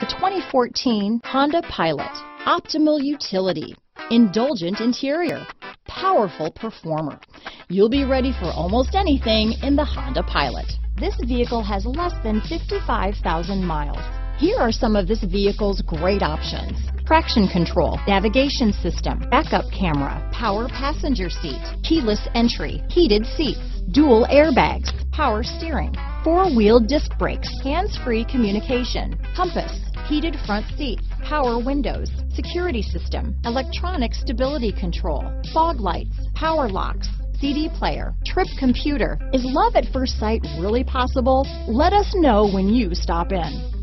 The 2014 Honda Pilot. Optimal utility, indulgent interior, powerful performer. You'll be ready for almost anything in the Honda Pilot. This vehicle has less than 55,000 miles. Here are some of this vehicle's great options. Traction control, navigation system, backup camera, power passenger seat, keyless entry, heated seats, dual airbags, power steering, four-wheel disc brakes, hands-free communication, compass, heated front seats, power windows, security system, electronic stability control, fog lights, power locks, CD player, trip computer. Is love at first sight really possible? Let us know when you stop in.